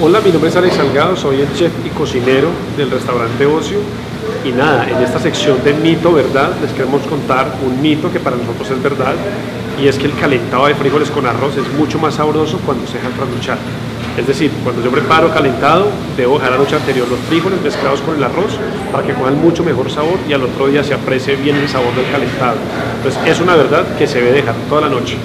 Hola, mi nombre es Alex Salgado, soy el chef y cocinero del restaurante Ocio. Y nada, en esta sección de mito, verdad, les queremos contar un mito que para nosotros es verdad, y es que el calentado de frijoles con arroz es mucho más sabroso cuando se deja trasnochar. Es decir, cuando yo preparo calentado, debo dejar la noche anterior los frijoles mezclados con el arroz para que cojan mucho mejor sabor y al otro día se aprecie bien el sabor del calentado. Entonces es una verdad que se debe dejar toda la noche.